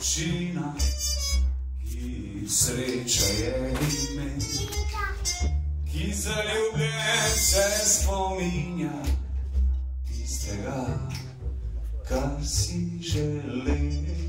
Čina, ki sreča je ime, ki zaljubljen se spominja tistega, kar si želel.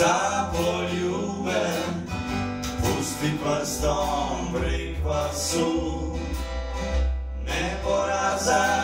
Za poljube, pusti prstom breg pasu, ne poraza,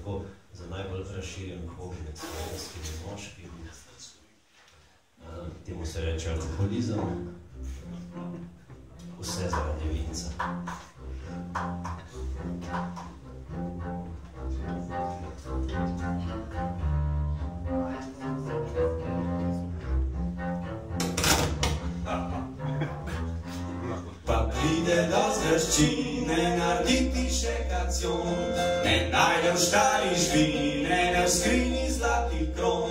tako, za najbolj razširjen hobi med slovenskimi moškimi. Uh, temu se reče alkoholizem, vse zaradi vinca. Pa pride do zgreščine najdem štali žvine, ne v skrini zlatih kron.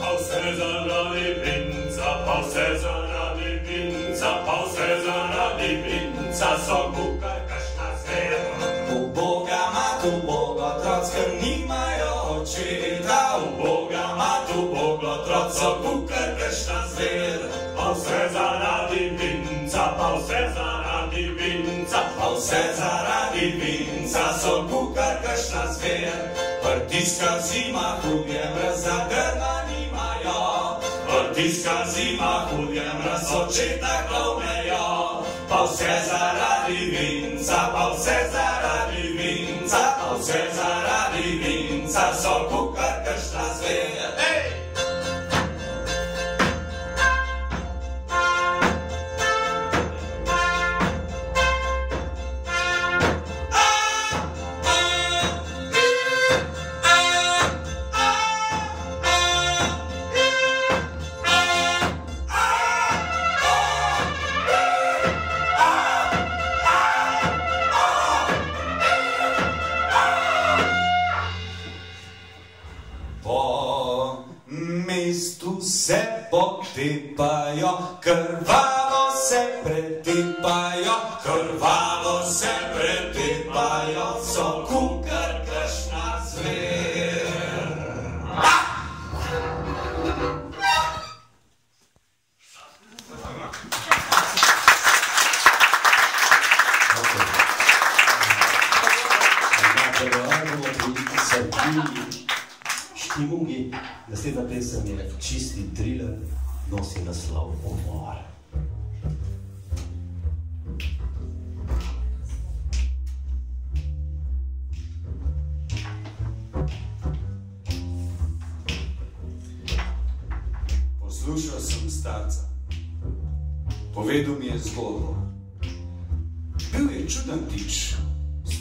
Pa vse zaradi vinca, pa vse zaradi vinca, pa vse zaradi vinca, so kukar kašna zver. Uboga mat, uboga otroc, ker nimajo očeta, Boga mat, ubogo otroc, so kukar kašna zver. Pa vse zaradi vinca, pa vse zaradi vinca, pa vse zaradi vinca so kukar kašna zver, vrtiska zima hudje brez zadrga nimajo. Vrtiska zima hudje brez očeta glavnejo, pa vse zaradi vinca, pa vse zaradi vinca, pa vse zaradi vinca, so kukar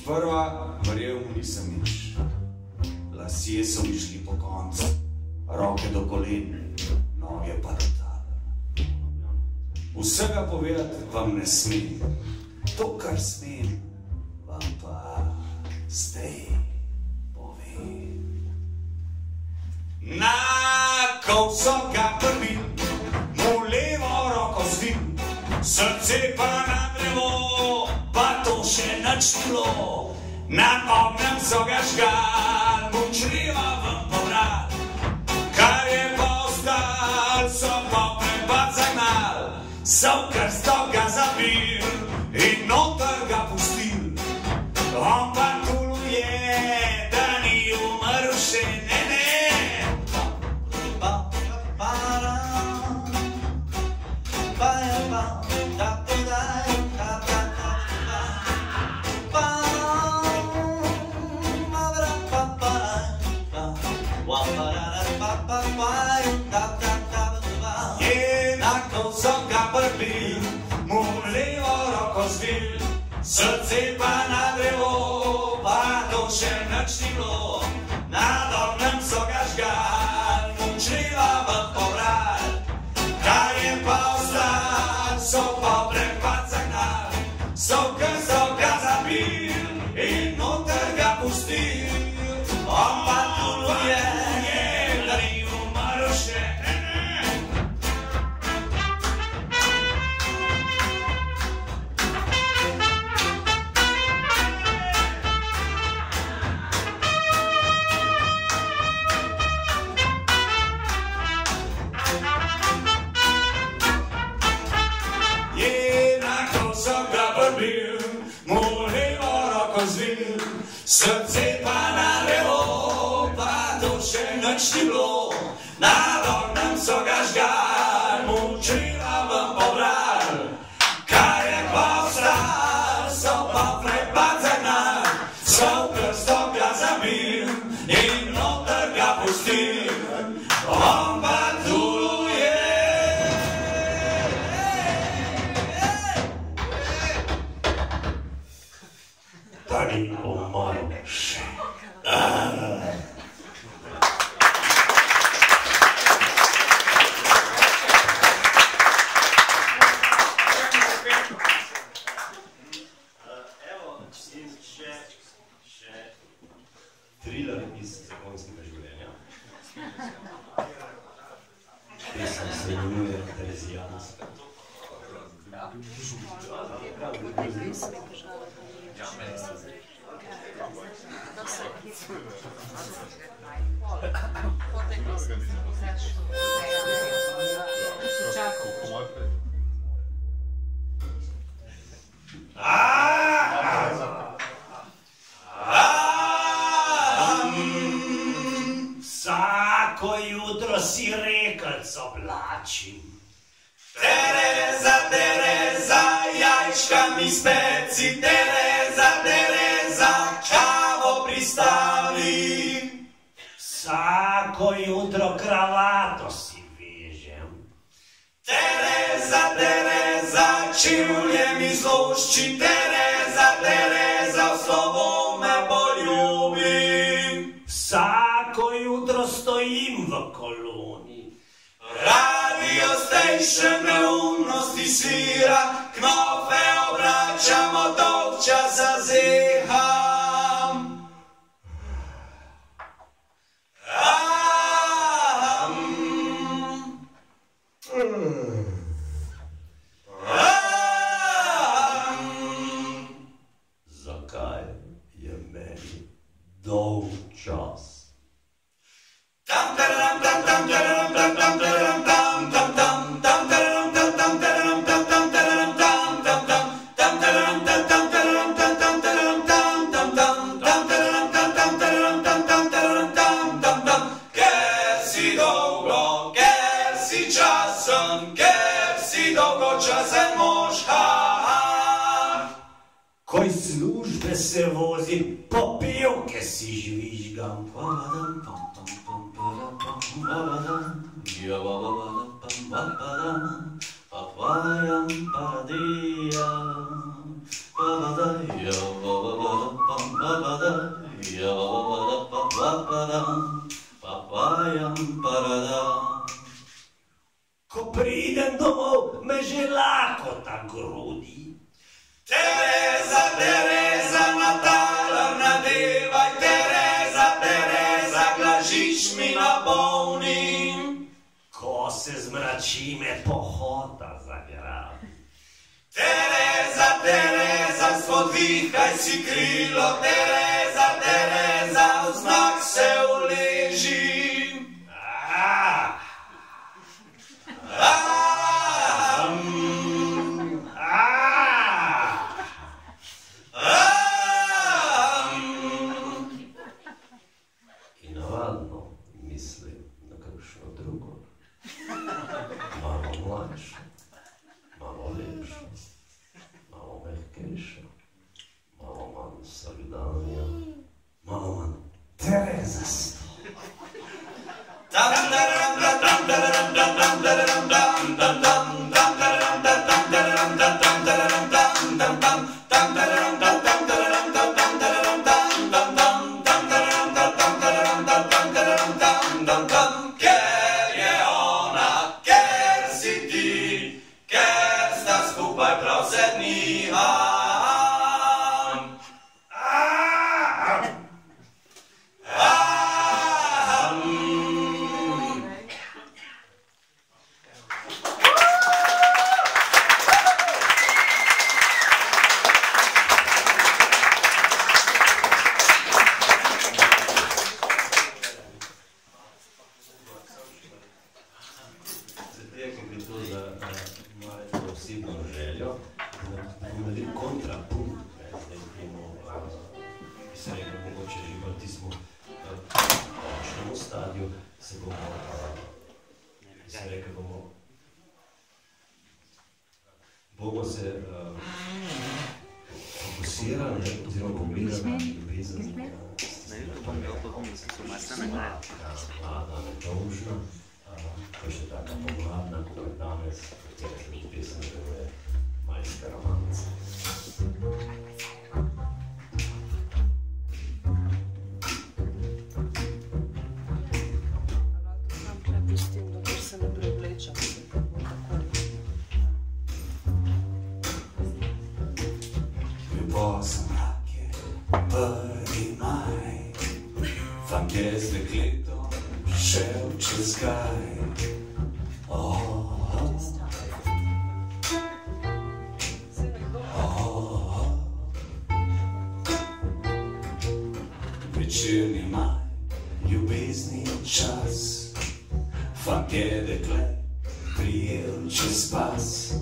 Sprva verjel nisem nič. Lasje so mi šli po koncu, roke do kolen, noge pa do tal. Vsega povedati vam ne smem. To, kar smem, vam pa zdaj povem. Na kol so ga prvi, mu levo roko zvil, srce pa na drevo, še nič bilo. Na ognjem so ga žgal, mu čreva vam povrat, kar je pa ostal, so pa prepad zagnal, so krsto ga zabil in noter ga pustil. On pa srce pa na drevo, pa to še nič. se zmrači, me pohota zagra. Tereza, Tereza, spodvihaj si krilo, Tereza, Tereza, vznak se uliči. жизни час В победы клей приел час спас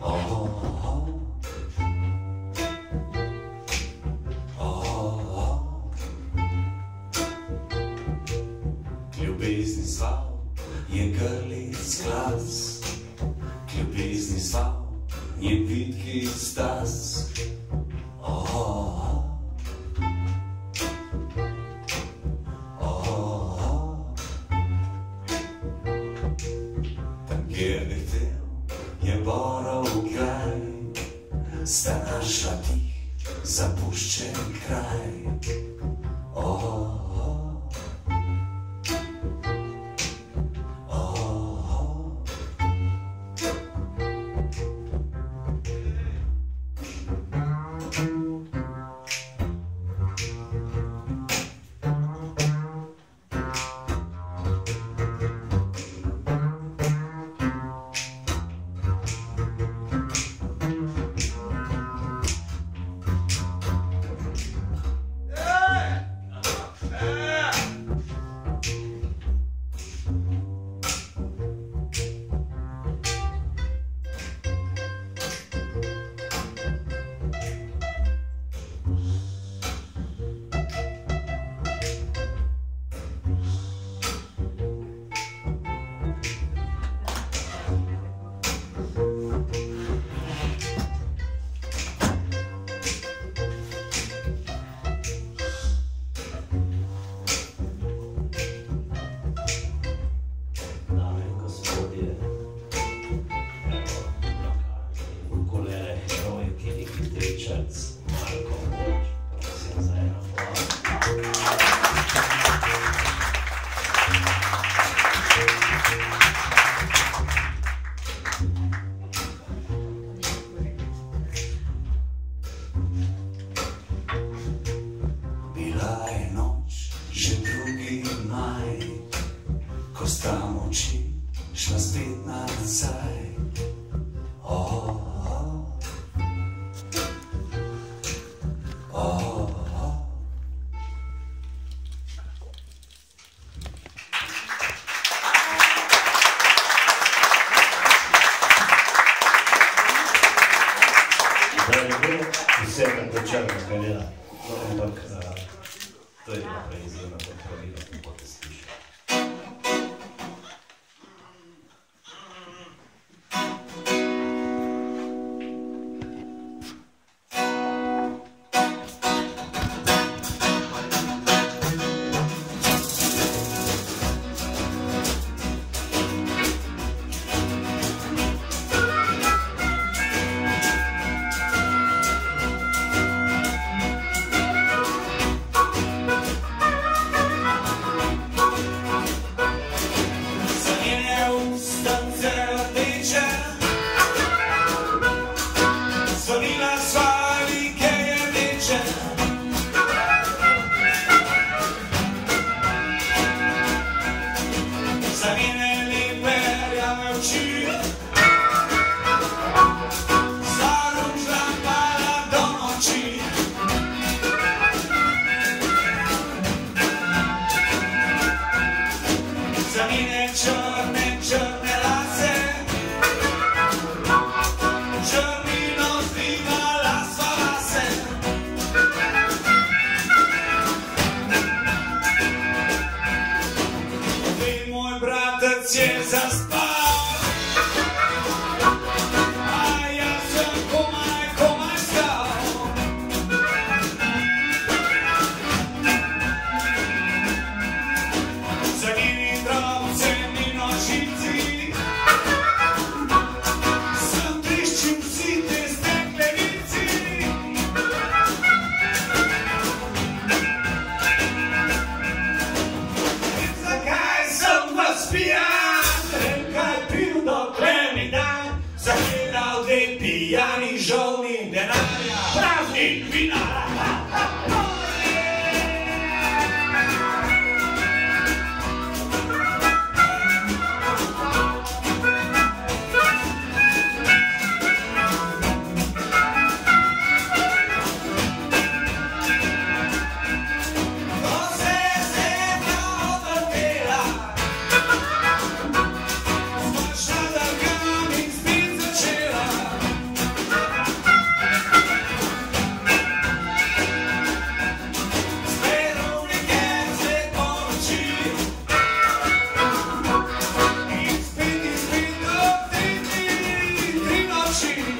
О-о-о. Carrera, no en toda carrera, estoy aprendiendo a controlar. serce zaspać.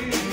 you.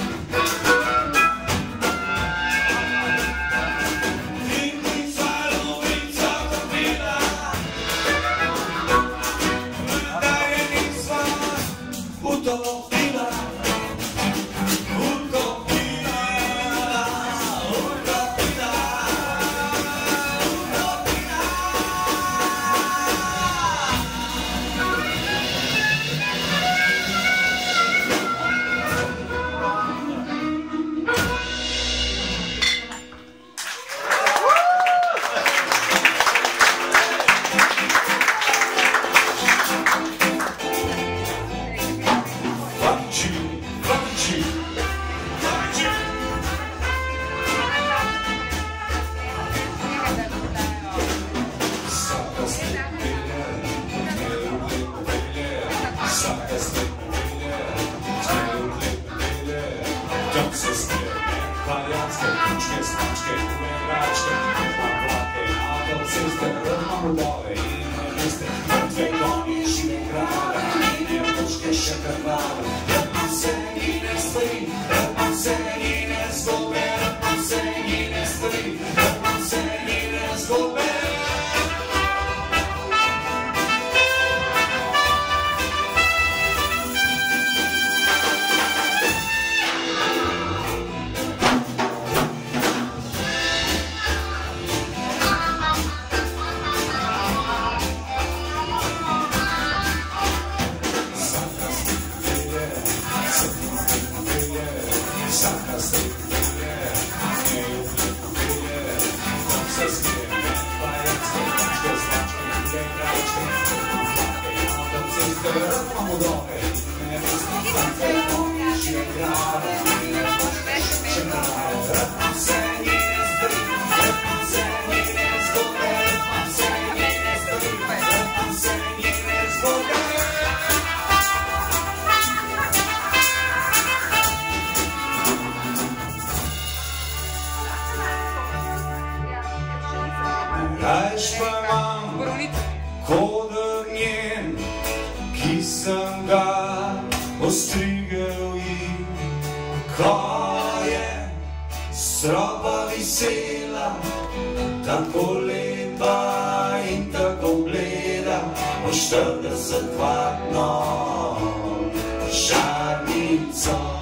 szárnyinca.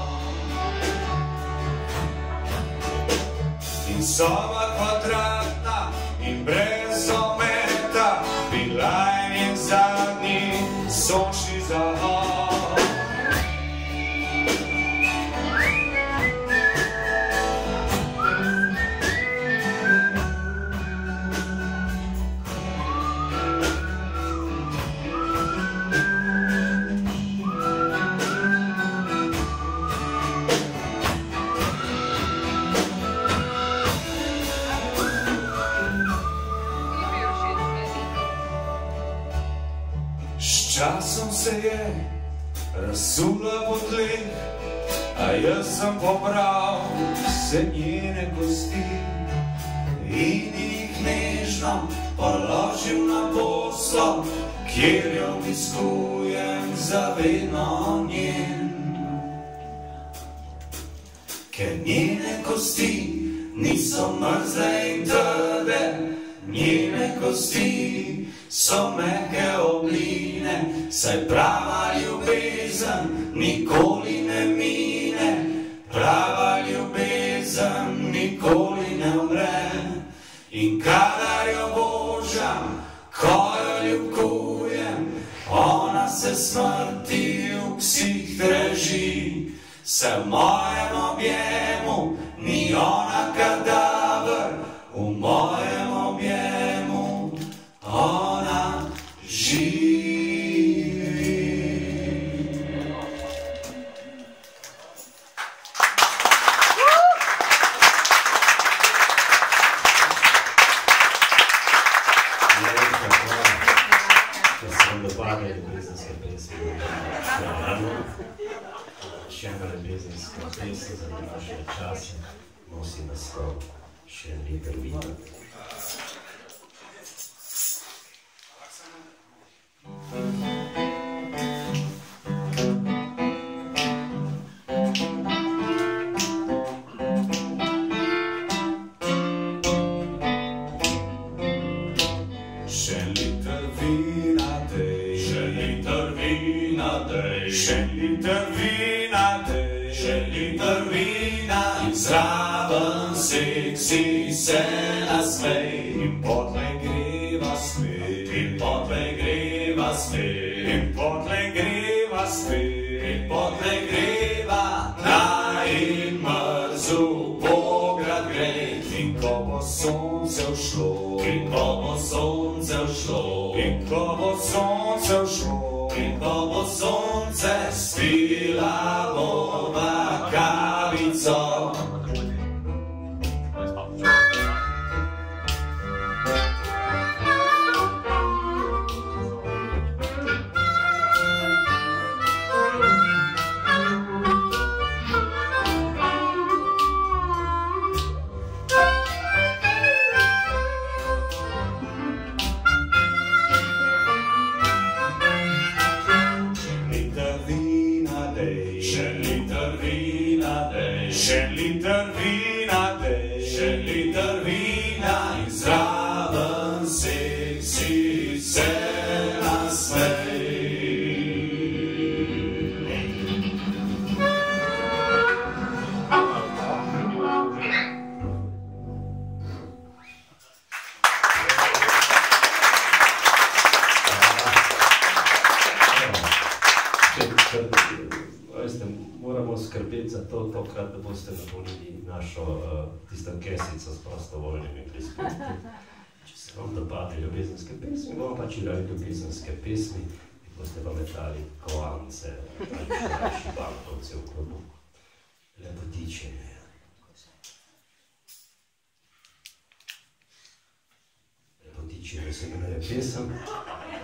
Szavak hat rád, pobral vse njene kosti in jih nežno položil na posel, kjer jo obiskujem za vedno njen. Ker njene kosti niso mrzle in trde, njene kosti so mehke obline, saj prava ljubezen nikoli ne mine. Prava ljubezen nikoli ne umre in kadar jo božam, ko jo ljubujem, ona se smrti v psih dreži. Se v mojem objemu ni ona kadaver, v mojem In was grävas det. To tokrat, da boste napolnili našo uh, tisto kesico s prostovoljnimi prispevki. Če se vam dopade ljubezenske pesmi, bomo pač igrali ljubezenske pesmi in boste pa metali kovance ali še bankovce v klubu. Lepotičenje. Lepotičenje se imenuje pesem,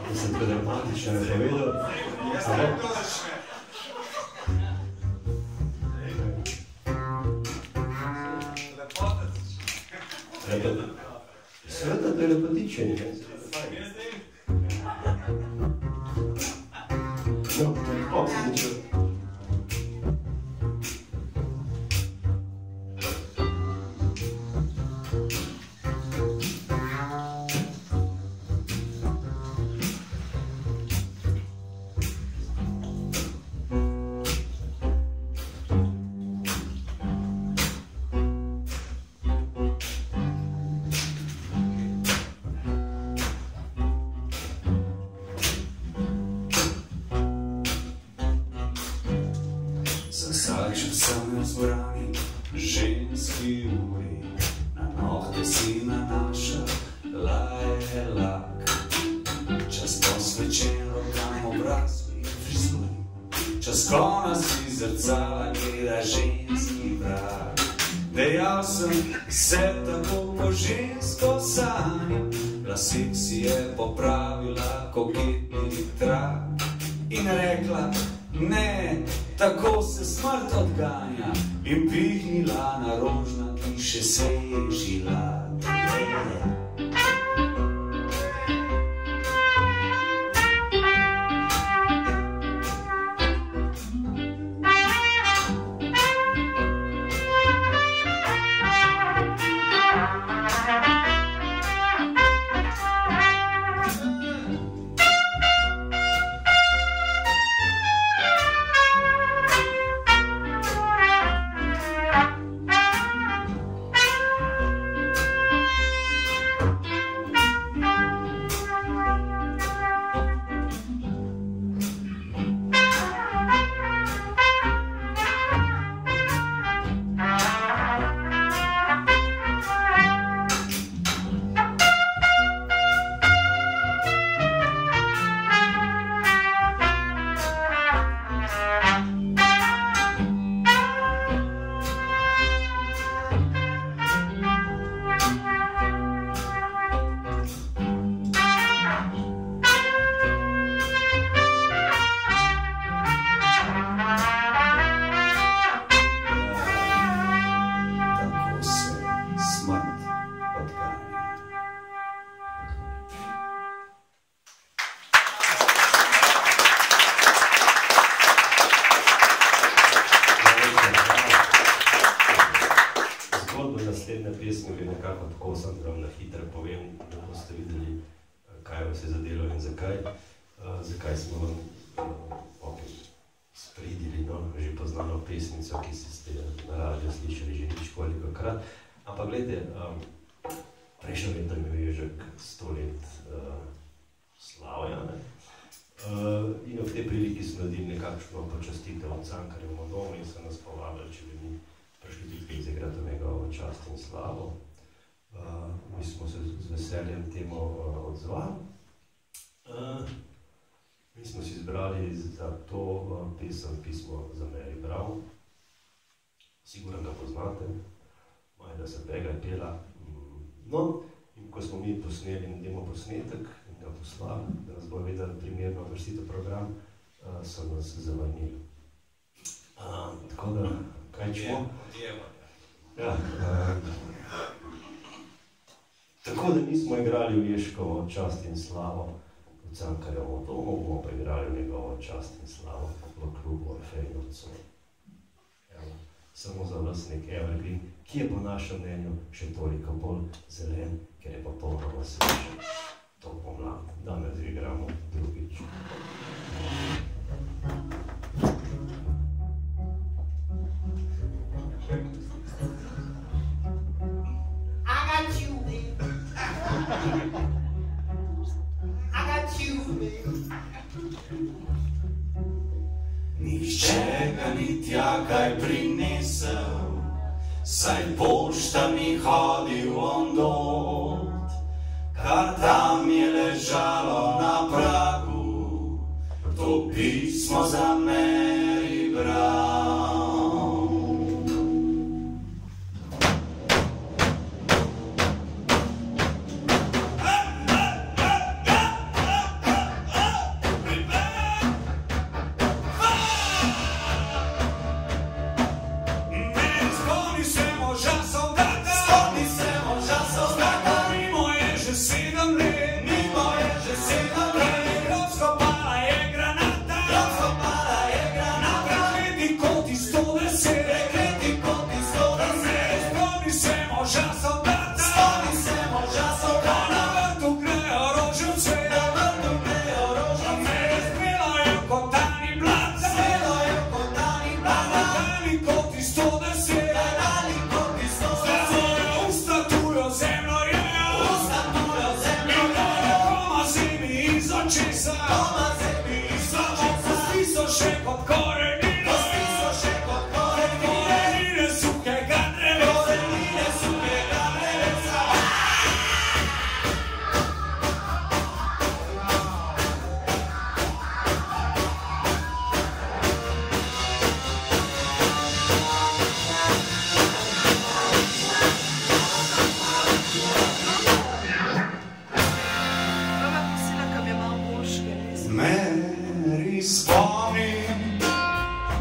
da sem tako dramatično povedal. Света Делепатичен. Nohte si nanaša laje lak. Čas posvečen rokam obraz in frizuri, čas kona si zrcala gleda ženski vrak. Dejal sem se tako po žensko sanjam, lasek si je popravila koketni trak in rekla, ne, tako se smrt odganja in pihnila na rožna, ki še se Sigurno ga poznate, Majda se pega je pela. Mm, No, in ko smo mi posneli in demo posnetek in ga poslali, da nas bo vedeli primerno vrstiti program, uh, so nas zavrnili. Tako da, kaj čemo? Ja, tako da nismo igrali v Ježkovo čast in slavo v Cankarjevo domu, bomo pa igrali v njegovo čast in slavo v klubu Orfejnovcev. Samo za vas nek evergreen, ki je po našem mnenju še toliko bolj zelen, ker je popolnoma svež. To pomlad, danes igramo drugič. I got you, baby. I got you, baby. Nihče ga ni tja kaj prinesel, saj poštami hodil on dol kar tam je ležalo na pragu, to pismo za meni brat.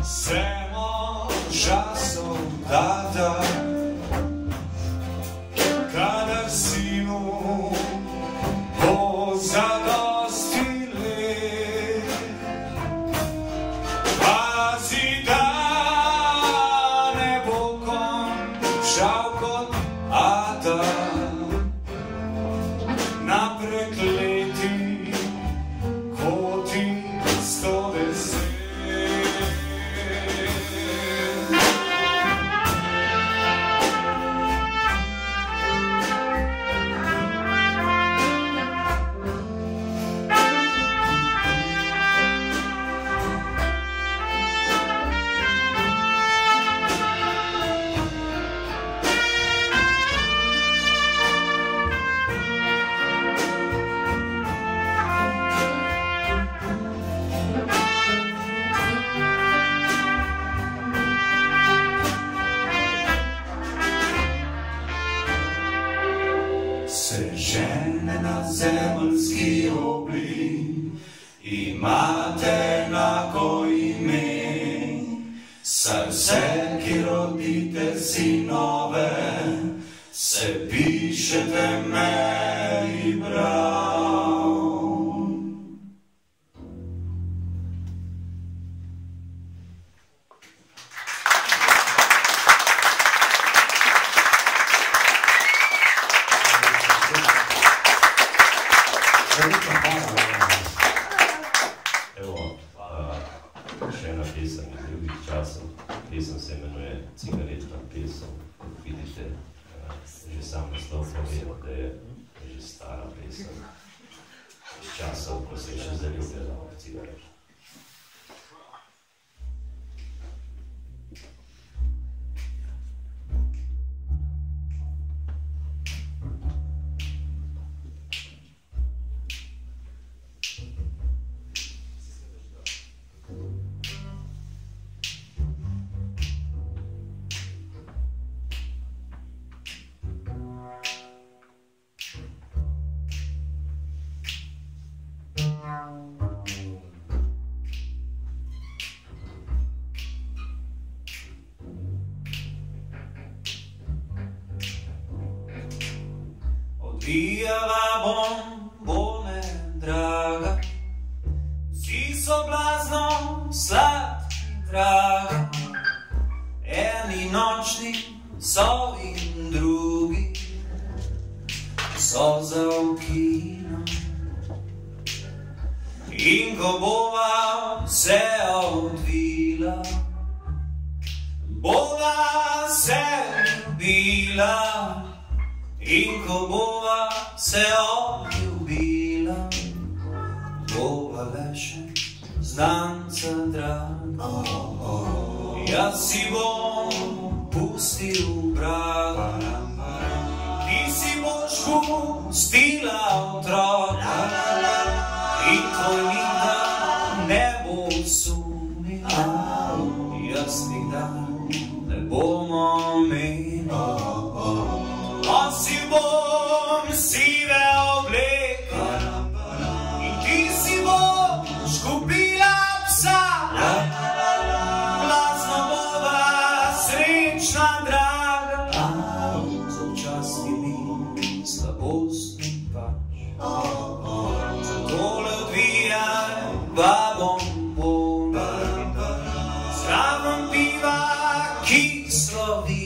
Semo žas σε πείσετε με. slowly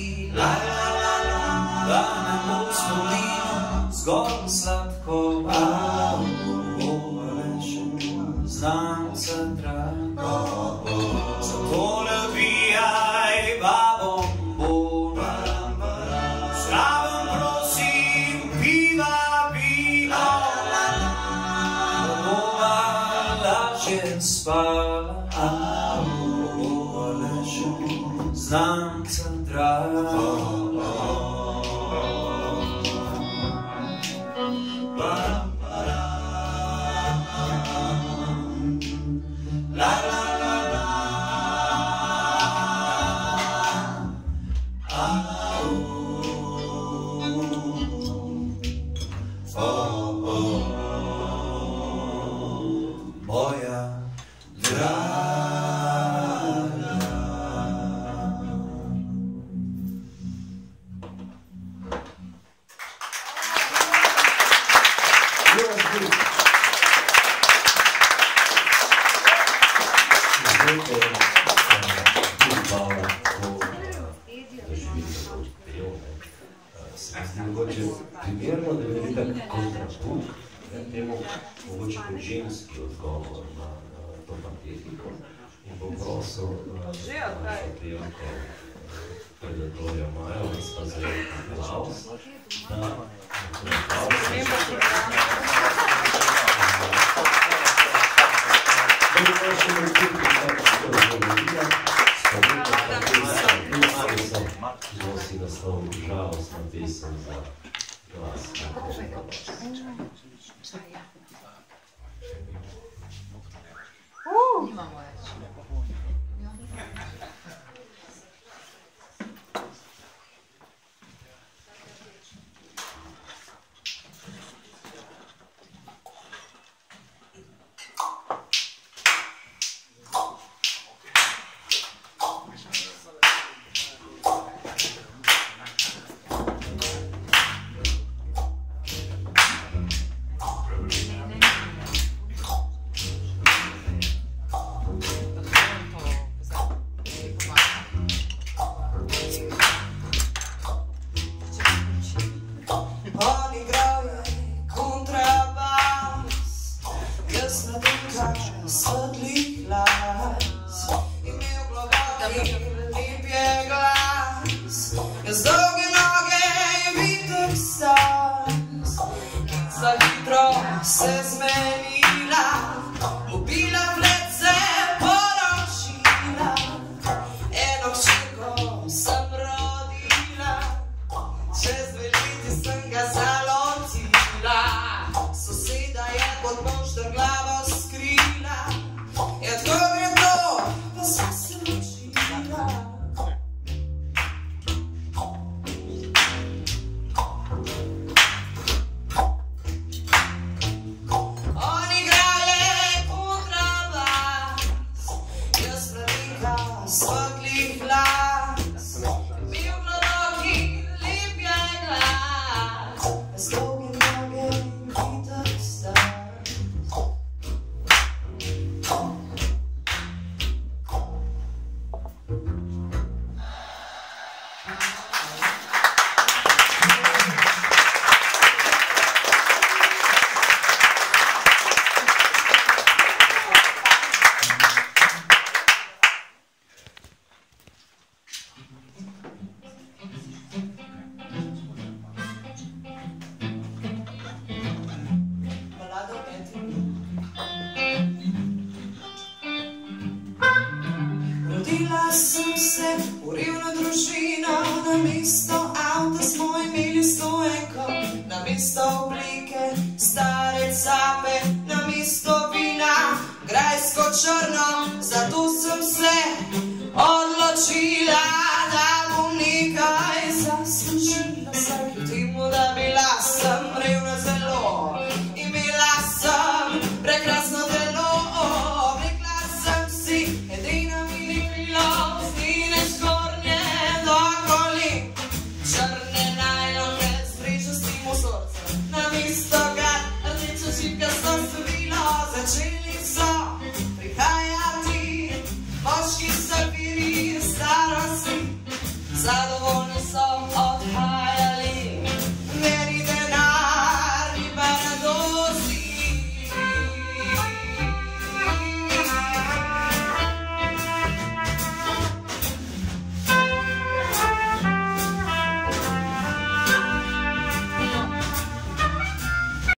primerno, da je nekak kontrapunkt ne, temu mogoče kot ženski odgovor na, na to patetiko in bom prosil Šatevko predatorja Maja, gospa Zelenka Klaus, da Nosi naslov žalost napisan za 哦。As though